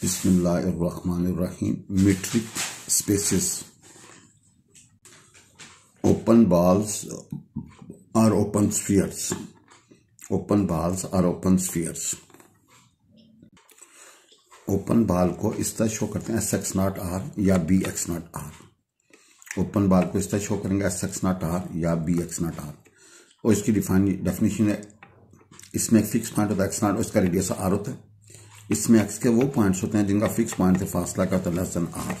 Bismillahirrahmanirrahim. Metric spaces. Open balls are open spheres. Open balls are open spheres. Open ball को इस तरह show करते हैं S x not are या B x naught r open ball को इस तरह शो करेंगे एस एक्स नॉट आर या बी एक्स नॉट आर और इसकी डेफिनेशन है, इसमें एक फिक्स पॉइंट होता है एक्स नॉट और इसका रेडियस आर होता है इसमें एक्स के वो पॉइंट्स होते हैं जिनका फिक्स पॉइंट से फासला का होता है लेस देन आर।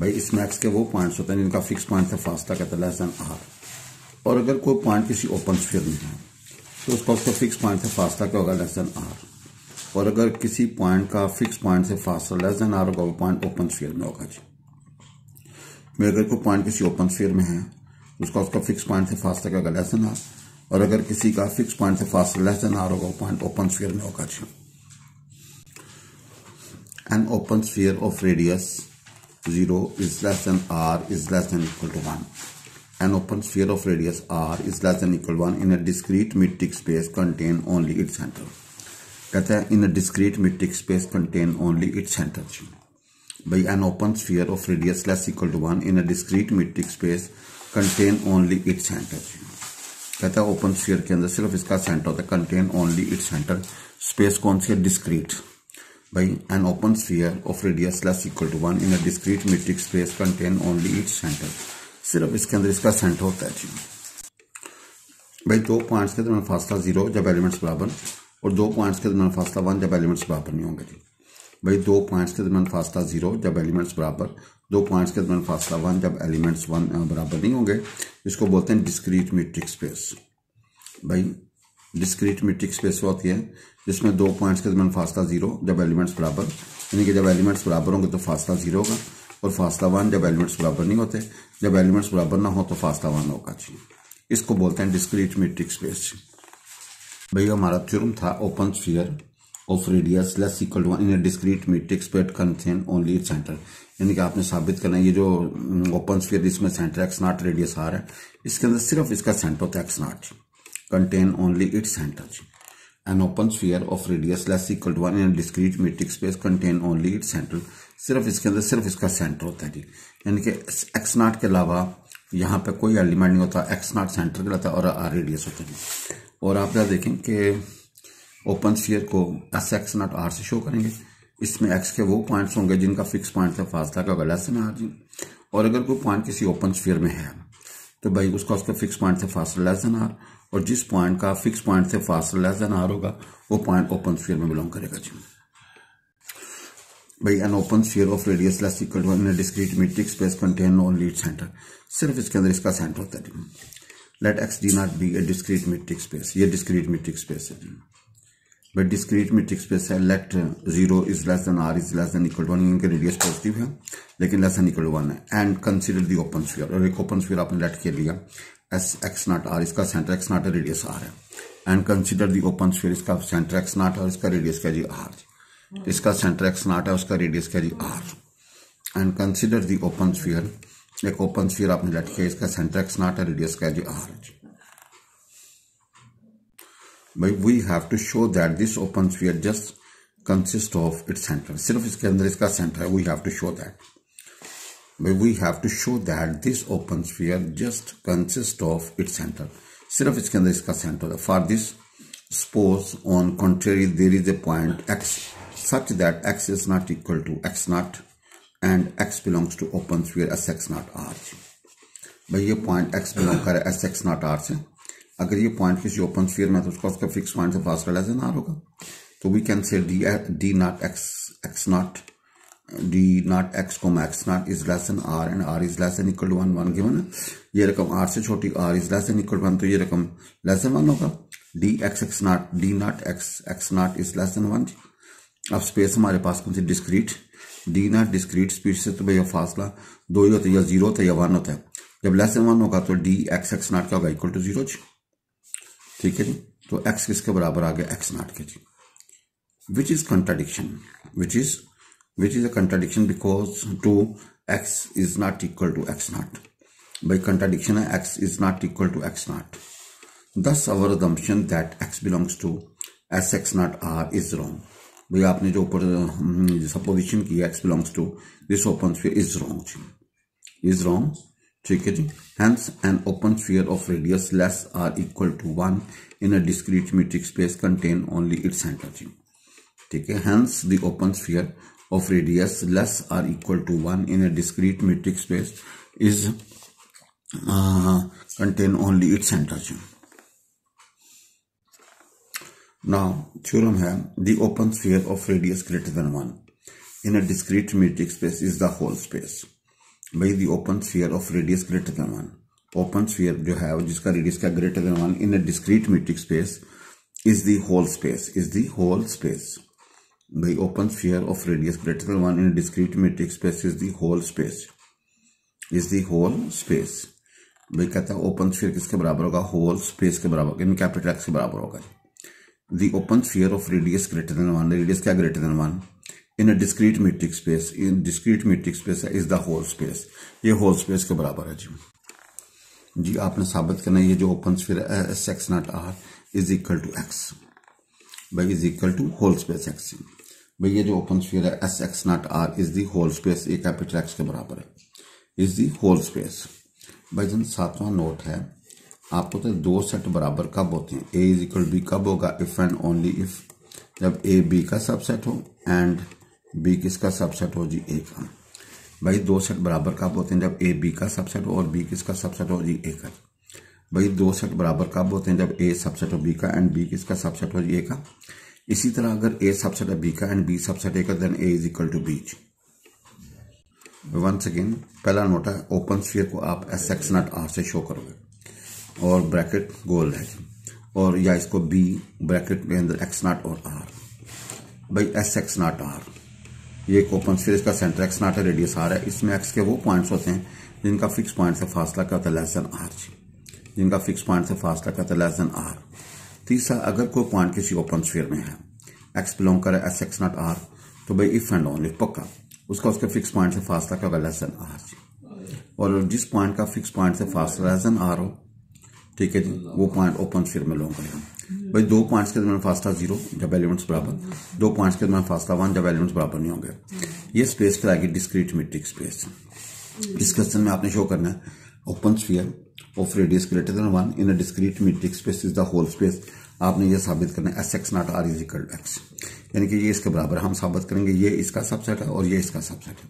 भाई इसमें एक्स के वो पॉइंट्स होते हैं जिनका फिक्स पॉइंट से फासला का होता है लेस देन आर। और अगर कोई पॉइंट किसी ओपन स्फीयर में है तो उसका उसका फिक्स पॉइंट से फासला क्या होगा लेस देन आर। और अगर किसी पॉइंट का फिक्स पॉइंट से फासला लेस देन आर होगा, वो पॉइंट ओपन स्फीयर में होगा जी। मैं अगर कोई पॉइंट किसी ओपन स्फीयर में है उसका उसका फिक्स पॉइंट से फासला क्या होगा लेस देन आर। और अगर किसी का फिक्स पॉइंट से फासला लेस देन आर होगा, वो पॉइंट ओपन स्फीयर में होगा जी। An open sphere of radius 0 is less than r is less than equal to 1. An open sphere of radius r is less than equal to 1 in a discrete metric space contain only its center. कहते हैं discrete metric space contain only its center. By an open sphere of radius less equal to 1 in a discrete metric space contain only its center. कहता है open sphere के अंदर सिर्फ़ इसका centre होता है contain only its centre space कौन सी है discrete by an open sphere of radius less equal to 1 in a discrete metric space contain only its center. सिर्फ़ इसके अंदर इसका सेंटर होता है जी। भाई दो पॉइंट्स के दरमियान फासला ज़ीरो जब एलिमेंट्स बराबर, और दो पॉइंट्स के दरमियान फासला वन जब एलिमेंट्स बराबर नहीं होंगे जी। भाई दो पॉइंट्स के दरमियान फासला ज़ीरो जब एलिमेंट्स बराबर, दो पॉइंट्स के दरमियान फासला वन जब एलिमेंट्स वन बराबर नहीं होंगे इसको बोलते हैं डिस्क्रीट मीट्रिक स्पेस भाई डिस्क्रीट मीट्रिक स्पेस होती है, जिसमें दो पॉइंट्स के दरमियान फासला ज़ीरो जब एलिमेंट्स बराबर, यानी कि जब एलिमेंट्स बराबर होंगे तो फासला ज़ीरो होगा, और फासला वन जब एलिमेंट्स बराबर नहीं होते, जब एलिमेंट्स बराबर ना हो तो फासला वन होगा, जी। इसको बोलते हैं डिस्क्रीट मीट्रिक स्पेस भैया, हमारा थ्योरम था open sphere of radius less equal to one in discrete metric space contain only it centre यानी कि आपने साबित करना है, ये जो ओपन स्फीयर जिसमें सेंटर एक्स नॉट रेडियस आ रहा है, इसके अंदर सिर्फ़ इसका सेंटर होता है x naught contain only its center. An open sphere of radius less equal to 1 in a discrete metric space contain only its center. सिर्फ़ इसके अंदर सिर्फ़ इसका सेंटर होता है, जी यानी कि एक्स नॉट के अलावा यहाँ पे कोई एलिमेंट नहीं होता एक्स नॉट सेंटर के रहता है और आर रेडियस होता है और आप क्या देखें कि ओपन स्फीयर को एस एक्स नॉट आर से शो करेंगे इसमें एक्स के वो पॉइंट्स होंगे जिनका फिक्स पॉइंट से फासला का गला से आर जी और अगर कोई पॉइंट किसी ओपन स्फीयर में है तो भाई उसका उसका फिक्स पॉइंट से फासला लेस देन आर और जिस पॉइंट का फिक्स पॉइंट से फासला लेस देन आर होगा, वो पॉइंट ओपन स्फीयर में बिलोंग करेगा जी। भाई an open sphere of radius less equal to in discrete metric space contain only lead centre सिर्फ़ इसके अंदर इसका सेंटर होता है let x d naught be a discrete metric space ये डिस्क्रीट मीट्रिक स्पेस है जी। बट डिस्क्रीट मीट्रिक स्पेस है। Let zero is less than r is less than equal to one इनके रेडियस पॉजिटिव है, लेकिन less than equal to one है। And consider the open sphere और एक open sphere आपने लेट के लिया एस एक्स नॉट आर इसका centre x naught radius r है। And consider the open sphere इसका सेंटर एक्स नॉट और इसका रेडियस क्या जी आर इसका सेंटर एक्स नॉट है उसका रेडियस क्या जी r and consider the open sphere एक ओपन स्फीयर आपने लेट किया, इसका सेंटर एक्स नॉट है रेडियस क्या जी आर है। But we have to show that this open sphere just consists of its center सिर्फ़ इसके अंदर इसका सेंटर है have to show that but we have to show that this open sphere just consists of its center सिर्फ इसके अंदर इसका centre है for this suppose on contrary there is a point x such that x is not equal to x naught and x belongs to open sphere as x naught r भाई ये point x belong करे S x not r से अगर ये point किसी open sphere में तो उसका उसका फिक्स पॉइंट से फासला लेस देन आर होगा तो we can say d d not x x not d naught x comma x naught is less than r and r is less than equal to one one given. ये रकम r से छोटी, r is less than equal to one तो ये रकम less than one होगा। D x x naught, d naught x x naught is less than one. अब space हमारे पास कौन सी? Discrete. D naught discrete speed से तो भैया फासला दो ही होता है या ज़ीरो होता है या वन होता है। जब लेस देन वन होगा तो डी एक्स एक्स नॉट क्या होगा? इक्वल टू ज़ीरो ठीक है जी? तो x किसके बराबर आ गया? x नॉट के जी। Which is contradiction which is which is a contradiction because to x is not equal to x naught भाई कंट्राडिक्शन है x is not equal to x naught thus, our assumption that x belongs to as x not r is wrong. भाई, आपने जो ऊपर supposition किया x belongs to this open sphere is wrong ji. Is wrong ठीक है जी। Hence an open sphere of radius less or equal to one in a discrete metric space contain only its centre जी। ठीक है। Hence the open sphere of radius less or equal to 1 in a discrete metric space is uh, contain only its center. Now, theorem hai, the open sphere of radius greater than 1 in a discrete metric space is the whole space. By the open sphere of radius greater than 1. Open sphere जो है जिसका radius का greater than one in a discrete metric space is the whole space is the whole space The open sphere of radius greater than 1 in a discrete metric space is the whole space. Is the whole space. भाई कहता है open sphere किसके बराबर होगा? Whole space के बराबर in capital X के बराबर होगा। The open sphere of radius greater than one radius क्या greater than one in a discrete metric space in discrete metric space is the whole space ये होल स्पेस के बराबर है जी। जी, आपने साबित करना है ये जो open sphere S x not r is equal to x by is equal to whole space x भाई, ये जो ओपन स्फीयर है S x not r is the whole space a capital X के बराबर है। इज़ दी होल स्पेस भाई जन सातवां नोट है, आपको तो दो सेट बराबर कब होते हैं? ए इज़ इक्वल बी कब होगा? इफ़ एंड ओनली इफ़ जब ए बी का सबसेट हो एंड बी किसका सबसेट हो जी? ए का। भाई, दो सेट बराबर कब होते हैं? जब ए बी का सबसेट हो, और बी किसका सबसेट हो जी? ए का। भाई, दो सेट बराबर कब होते हैं? जब ए सबसेट हो बी का एंड बी किसका सबसेट हो जी? ए का। इसी तरह अगर ए सबसेट है बी का एंड बी सबसेट ए का then A is equal to B once again पहला नोट है ओपन स्फीयर को आप एस एक्स नॉट आर से शो करोगे। और ब्रैकेट गोल है। और या इसको बी ब्रैकेट के अंदर एक्स नॉट और आर भाई एस एक्स नॉट आर ये एक ओपन स्फीयर इसका सेंटर एक्स नॉट है रेडियस आर है। इसमें एक्स के वो पॉइंट्स होते हैं, जिनका फिक्स पॉइंट से फासला क्या होता है लेस देन आर जिनका फिक्स पॉइंट से फासला क्या होता है लेस देन आर तीसरा, अगर कोई पॉइंट किसी ओपन स्फीयर में है एक्स बिलोंग करे एस एक्स नॉट आर तो भाई इफ़ एंड ओनली पक्का। उसका उसके फिक्स पॉइंट से फासला क्या लेस देन आर और जिस पॉइंट का फिक्स पॉइंट से फासला लेस देन आर हो, ठीक है जी, वो पॉइंट ओपन स्फीयर में बिलोंग करेगा। भाई दो पॉइंट्स के दरमियान फासला ज़ीरो जब एलिमेंट्स बराबर। दो पॉइंट्स के दरमियान फासला वन जब एलिमेंट्स बराबर नहीं होंगे। ये स्पेस कराएगी डिस्क्रीट मीट्रिक स्पेस इस क्वेश्चन में आपने शो करना है open sphere of radius greater than one in a discrete metric space is the whole space आपने ये साबित करना है S x not r is equal x यानी कि ये इसके बराबर हम साबित करेंगे ये इसका सबसेट है और ये इसका सबसेट है।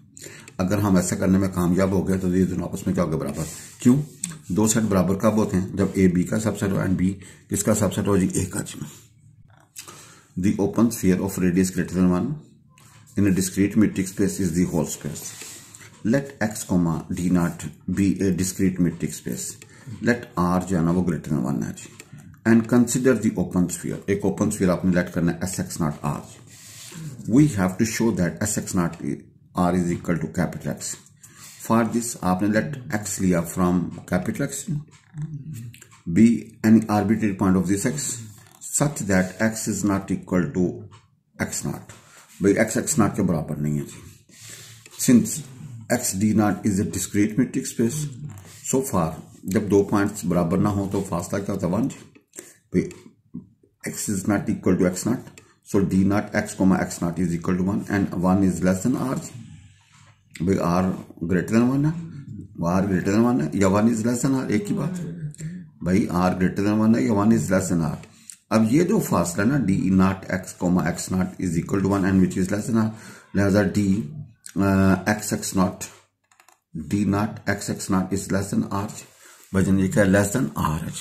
अगर हम ऐसा करने में कामयाब हो गए तो ये दोनों आपस में क्या हो गया बराबर? क्यों? दो सेट बराबर कब होते हैं? जब ए बी का सबसेट हो एंड बी किसका सबसेट हो? जी ए का जी। The open sphere of radius greater than one in a discrete metric space is the whole space let X comma d not be a discrete metric space let r जो है ना वो greater than one है जी। And consider the open sphere एक open sphere आपने let करना है S x not r we have to show that S x not r is equal to capital X for this आपने let x लिया from capital X be any arbitrary point of this X such that x is not equal to x not भाई x x not के बराबर नहीं है जी। Since X d not is a discrete metric space so far जब दो point बराबर ना हो तो फास्ता क्या होता है one x is not equal to x not so d not x comma x not is equal to one and one is less than r भाई आर ग्रेटर देन वन है। Are greater than one है, या one is less than r एक ही बात भाई are greater than one है, या one is less than r अब ये जो फास्ट है ना d not x comma x not is equal to one and which is less than r लिहाजा d x x not d not x x not is less than r भजन ये क्या है? लेस देन आर है।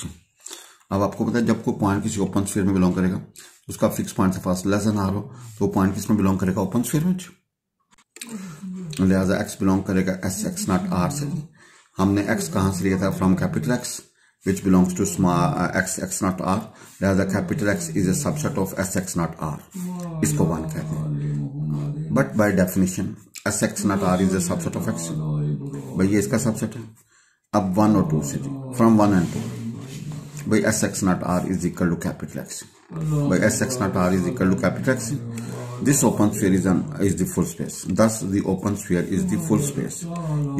अब आपको पता है जब कोई पॉइंट किसी ओपन स्फीयर में बिलोंग करेगा उसका फिक्स पॉइंट से फास्ट लेस देन आर हो तो पॉइंट किसमें बिलोंग करेगा? ओपन स्फीयर में लिहाजा एक्स बिलोंग करेगा एस एक्स नॉट आर से। हमने एक्स कहाँ से लिया था? From capital X belongs to small uh, x x not r लिहाजा capital x is a subset of s x not r इसको वन कहते हैं। But by definition S is subset है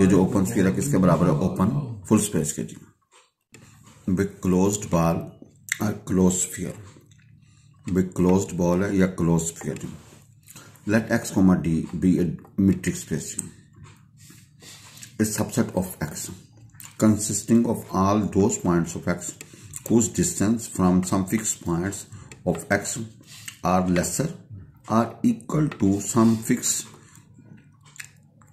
जो ओपन स्पेयर है किसके बराबर है ओपन फुल स्पेस के जी big close ball close sphere big close ball है या क्लोज स्पेयर जी let x comma d be a metric space a subset of x consisting of all those points of x whose distance from some fixed points of x are lesser or equal to some fixed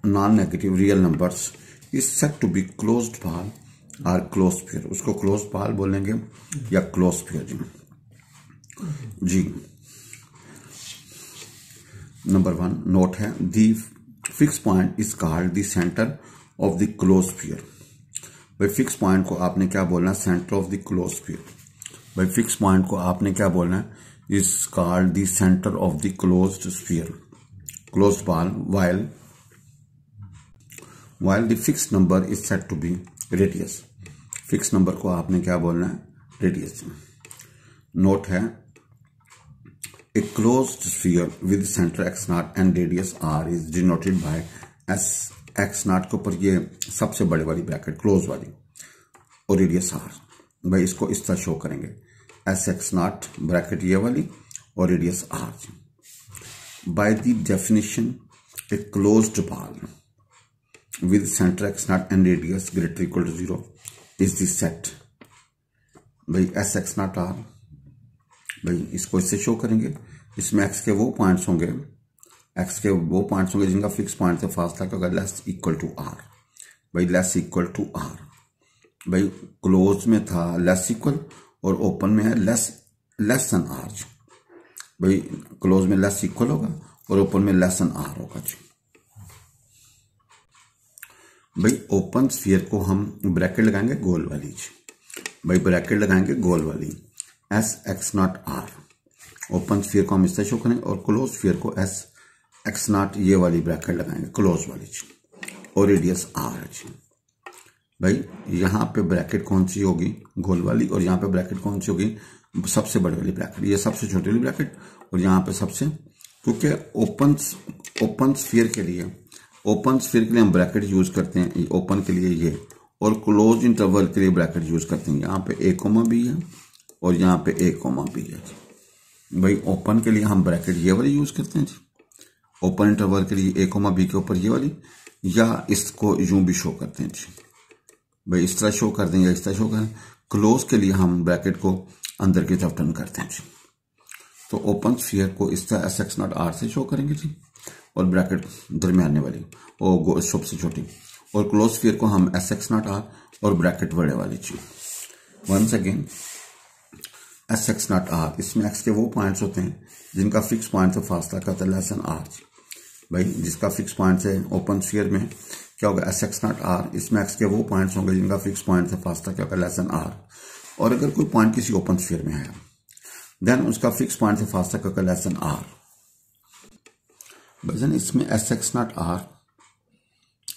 non-negative real numbers is said to be closed ball or closed sphere उसको closed ball बोलेंगे या closed sphere जी number one note है the fix point is called the centre of the sphere भाई fix point को आपने क्या बोलना है? सेंटर ऑफ़ द क्लोज भाई फिक्स पॉइंट को आपने क्या बोलना है? Is called the centre of the close sphere close ball while while the fix number is set to be radius fix number को आपने क्या बोलना है? रेडियस नोट है A closed sphere with center x naught and radius r is denoted by s x naught के ऊपर ये सबसे बड़े वाली ब्रैकेट क्लोज वाली और रेडियस r भाई इसको इस तरह शो करेंगे एस एक्स नॉट ब्रैकेट ये वाली और radius r by the definition a closed ball with center x naught and radius greater equal to zero is the set भाई एस एक्स नॉट आर भाई इसको इससे शो करेंगे इसमें एक्स के वो पॉइंट्स होंगे एक्स के वो पॉइंट्स होंगे जिनका फिक्स पॉइंट से फासला क्या होगा लेस इक्वल टू आर भाई लेस इक्वल टू आर भाई क्लोज में था लेस इक्वल और ओपन में है लेस लेस एन आर भाई क्लोज में लेस इक्वल होगा और ओपन में लेस एन आर होगा जी। भाई ओपन स्फीयर को हम ब्रैकेट लगाएँगे गोल वाली जी। भाई ब्रैकेट लगाएँगे गोल वाली। S x not r open sphere को हम इससे शो करेंगे और क्लोज स्फीयर को एस एक्स नॉट ये वाली ब्रैकेट लगाएँगे, क्लोज वाली और रेडियस आर जी भाई, यहाँ पे ब्रैकेट कौन सी होगी? गोल वाली। और यहाँ पे ब्रैकेट कौन सी होगी? सबसे बड़ी वाली ब्रैकेट। ये सबसे छोटी वाली ब्रैकेट। और यहाँ पे सबसे, क्योंकि ओपन ओपन स्फीयर के लिए ओपन स्फीयर के लिए हम ब्रैकेट यूज़ करते हैं ओपन के लिए ये। और क्लोज इंटरवल के लिए ब्रैकेट यूज़ करते हैं। यहाँ पे ए कोमा भी है और यहाँ पे ए कोमा भी है। भाई ओपन के लिए हम ब्रैकेट ये वाली यूज़ करते हैं जी। ओपन इंटरवल के लिए ए कोमा बी के ऊपर ये वाली, या इसको यूँ भी शो करते हैं जी। भाई, इस तरह शो कर दें या इस तरह शो करें क्लोज के लिए हम ब्रैकेट को अंदर की तरफ़ टर्न करते हैं जी। तो ओपन स्फीयर को इस तरह एस एक्स नॉट आर से शो करेंगे जी, और ब्रैकेट दरमियाने वाली, और सबसे छोटी। और क्लोज स्फीयर को हम एस एक्स नॉट आर और ब्रैकेट बड़े वाली जी once again S x not r इसमें एक्स के वो पॉइंट्स होते हैं, जिनका फिक्स पॉइंट से फासला करता है लेसन आर भाई, जिसका फिक्स पॉइंट से ओपन स्फीयर में, क्या होगा? एस एक्स नॉट आर इसमें एक्स के वो पॉइंट्स होंगे, जिनका फिक्स पॉइंट से फासला क्या होगा? लेसन आर और अगर कोई पॉइंट किसी ओपन स्फीयर में है देन उसका फिक्स पॉइंट से फासला क्या होगा? लेसन आर भाई इसमें एस एक्स नॉट आर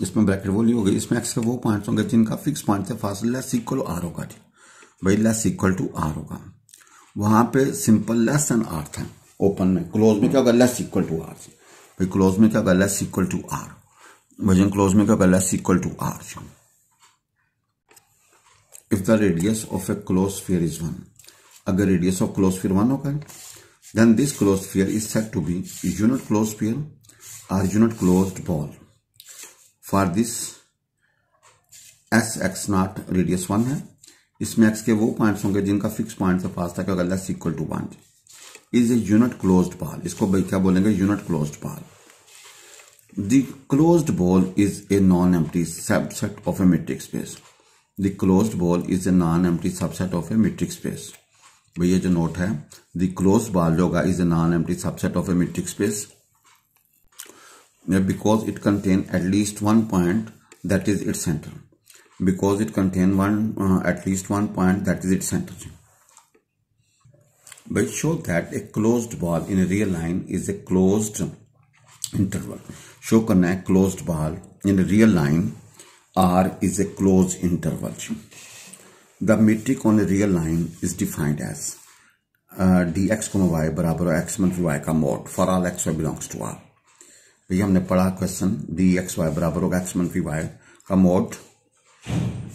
इसमें ब्रैकेट वो ली होगी। इसमें एक्स के वो पॉइंट्स होंगे, जिनका फिक्स पॉइंट से फासला लेस इक्वल आर होगा भाई लेस इक्वल टू आर होगा। वहाँ पे सिंपल लेस एन आर था ओपन में। क्लोज में क्या होगा? लेस इक्वल टू आर भाई क्लोज में क्या होगा? लेस इक्वल टू आर वज़न क्लोज में क्या होगा? Less equal to r if the radius of a close sphere is one अगर radius of close sphere one होगा then this close sphere is set to be unit close sphere or unit closed ball for this S x not radius one है। इसमें x के वो points होंगे जिनका fix point से था अगर less equal to one is a unit closed ball इसको क्या बोलेंगे? Unit closed ball the closed ball is a non empty subset of a metric space the closed ball is a non empty subset of a metric space भैया, जो note है the close ball जो होगा is a non empty subset of a metric space because it contain least one point that is its center. because it contain one uh, at least one point that is its center but show that a closed ball in a real line is a closed interval show करना है closed ball in a real line R is a closed interval the metric on a real line is defined as uh, dx y बराबर x minus y का mod for all x y belongs to R भैया हमने पढ़ा question D x Y बराबर होगा x मनफी Y का mode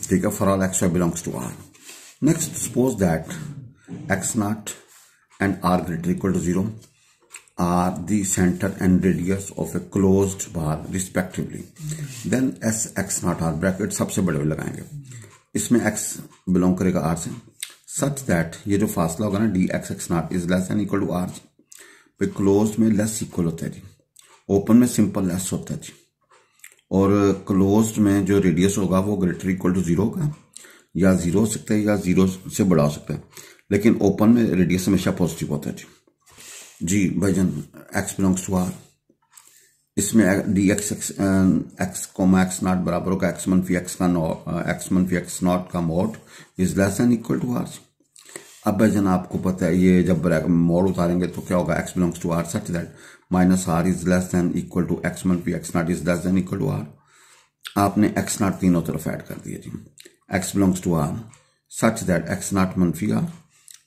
ठीक है for all x belongs to R next suppose that x not and r greater equal to zero are the center and radius of a closed bar, respectively. Then s, x naught, r bracket सबसे बड़े में लगाएँगे। इसमें x belong करेगा r से such that ये जो फासला होगा ना d x x not is less than equal to r close में लेस इक्वल होता है जी। ओपन में सिंपल लेस होता है जी। और क्लोज में जो रेडियस होगा वो ग्रेटर इक्वल टू ज़ीरो होगा या ज़ीरो हो सकता है या ज़ीरो से बड़ा हो सकता है। लेकिन ओपन में रेडियस हमेशा पॉजिटिव होता है, जी। जी, भाईजान एक्स बिलोंग्स टू आर इसमें d x x x comma x not बराबर होगा एक्स मनफी एक्स का नॉ एक्स मनफी एक्स नॉट का mod is less than equal to r अब भाईजान, आपको पता है, ये जब मोड उतारेंगे तो क्या होगा x belongs to R such that minus r is less than equal to x मनफी x not is less than equal to r. आपने एक्स नॉट तीनों तरफ़ ऐड कर दिया जी। X belongs to R such that x not मनफी r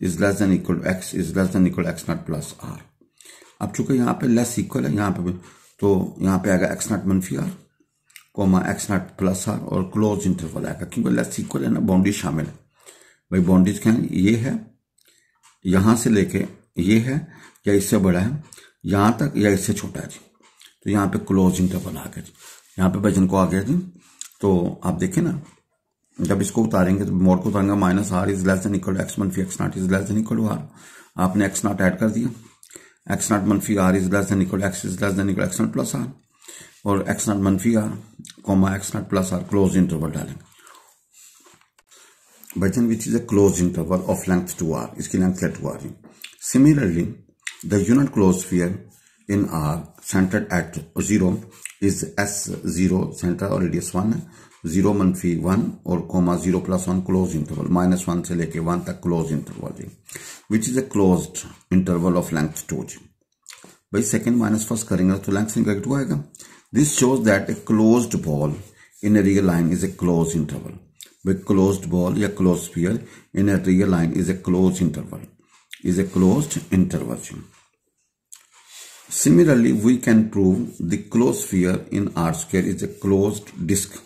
is less than equal to x is less than equal x not plus r. अब चूँकि यहाँ पे लेस इक्वल है, यहाँ पे तो यहाँ पे आएगा एक्स नॉट मनफी r comma x not plus r और क्लोज इंटरवल आएगा। क्योंकि लेस इक्वल है ना, बाउंड्री शामिल है। भाई बाउंड्रीज क्या है? ये है, यहाँ से लेके ये है, या इससे बड़ा है यहाँ तक, या इससे छोटा है जी। तो यहाँ पे क्लोज इंटरवल आ गया जी। यहाँ पे वज़न को आ गया जी। तो आप देखें ना, जब इसको उतारेंगे तो मोड को उतारेंगे, minus r is less than equal x मनफी x not is less than equal r. आपने एक्स नॉट ऐड कर दिया। एक्स नॉट मनफी r is less than equal x, is less than equal x not plus r. और x not मनफी r, comma x not plus r close interval डालेंगे। बचन which is a close interval of length two r इसकी length है two r similarly unit close sphere in R centred at zero is S zero centre और radius one zero मनफी one और comma zero plus one close interval minus one से लेके one तक close interval ji which is a close interval of length two जी। भाई second minus first करेंगे तो length निकल टू आएगा this shows that a closed ball in a real line is a close interval भाई closed ball या close sphere in a real line is a close interval is a closed interval. Similarly, we can prove the closed sphere in R square is a closed disk.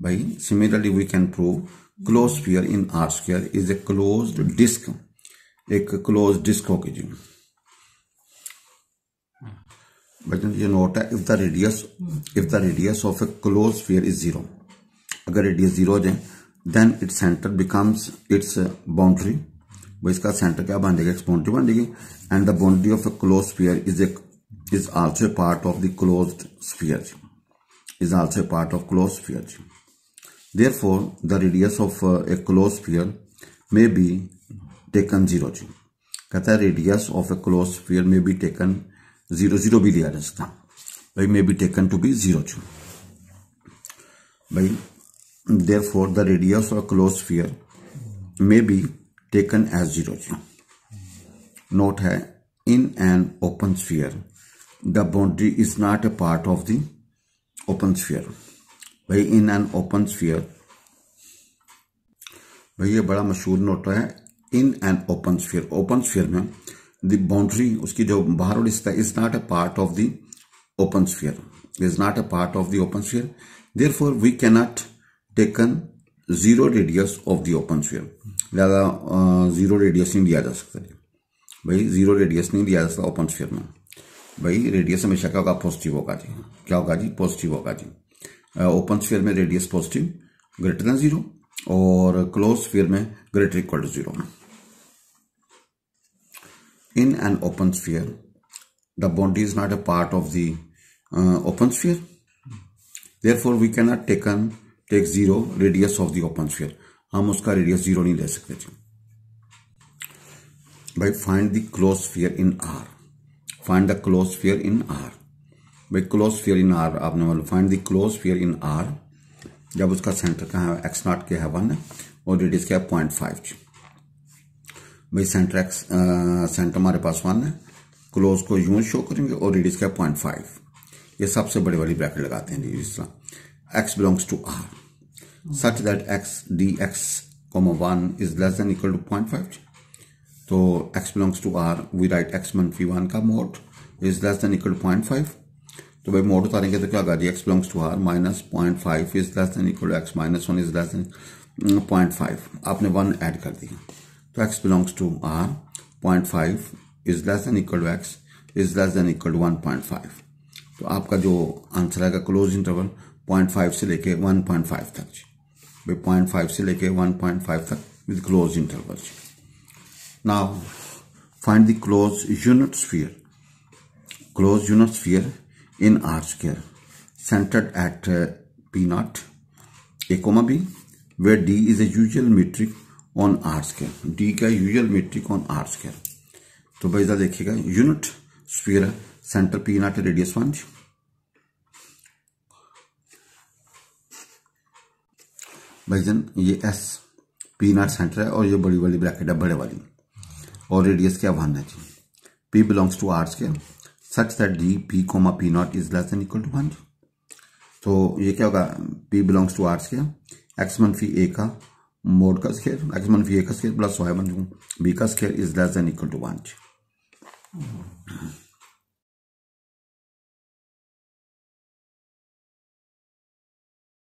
By similarly, we can prove closed sphere in R square is a closed disk. एक closed disk होगी जी बच्चों ये note है if the radius if the radius of a close sphere is zero अगर radius zero हो जाए then its centre becomes its boundary वो इसका सेंटर क्या बन जाएगा? बाउंड्री बन जाएगी। And the boundary of a close sphere is a is also a part of the closed sphere is also a part of closed sphere. Therefore, the radius of uh, a closed may be taken zero zero. कहता है radius of a close sphere may be taken zero zero भी लिया जा सकता भाई may be taken to be zero to भाई therefore the radius of close sphere may be taken as zero to note है in an open sphere the boundary is not a part of the open sphere भाई in an open sphere भाई, ये बड़ा मशहूर note है। In an open sphere open sphere में the boundary उसकी जो बाहर वाली सतह is not a part of the open sphere is not a part of the open sphere therefore we cannot taken zero radius of the open sphere लिहाजा zero radius नहीं दिया जा सकता भाई ज़ीरो रेडियस नहीं लिया जा सकता ओपन स्फीयर में। भाई रेडियस हमेशा क्या होगा? पॉजिटिव होगा जी। क्या होगा जी? पॉजिटिव होगा जी। ओपन स्फीयर में radius positive greater than zero और क्लोज स्फीयर में greater equal to zero in an open sphere the boundary is not a part of the uh, open sphere therefore we cannot take an zero radius of of open sphere. हम उसका radius zero नहीं ले सकते जी भाई find the close sphere in R find the close sphere in R भाई close sphere in are आपने बोला find the close sphere in R जब उसका सेंटर कहाँ है एक्स नॉट के है वन है और रेडियस क्या है? पॉइंट फाइव जी भाई सेंटर एक्स सेंटर हमारे पास वन है क्लोज को यूँ शो करेंगे, और रेडियस क्या है? पॉइंट फाइव ये सबसे बड़ी वाली ब्रैकेट लगाते हैं जिस तरह। X belongs to R such that x d x comma one is less than equal to point five तो x belongs to R we write x मनफी वन का mod is less than equal to point five तो भाई mod उतारेंगे तो क्या होगा? जी x belongs to R minus point five is less than equal to x minus one is less than point five आपने one add कर दिया। तो x belongs to r. 0.5 is less than equal to x is less than equal to one point five तो आपका जो answer आएगा close interval point five से लेके वन पॉइंट फाइव तक। पॉइंट फाइव से लेके वन पॉइंट फाइव तक with close interval now find the close unit sphere close unit sphere in R square centered at uh, P naught, A comma B, where D is a usual metric on R का usual metric on R scale. तो भाई देखिएगा unit sphere centre P nought radius one भाई जन ये S P not centre है और ये बड़ी वाली ब्रैकेट है, बड़े वाली। और रेडियस क्या वन है जी P belongs to R scale such that d P comma P nought is less than equal to one तो ये क्या होगा? P belongs to R square x मनफी ए का मोड का स्केयर एक्स मनफी ए का square plus y one b का square is less than equal to one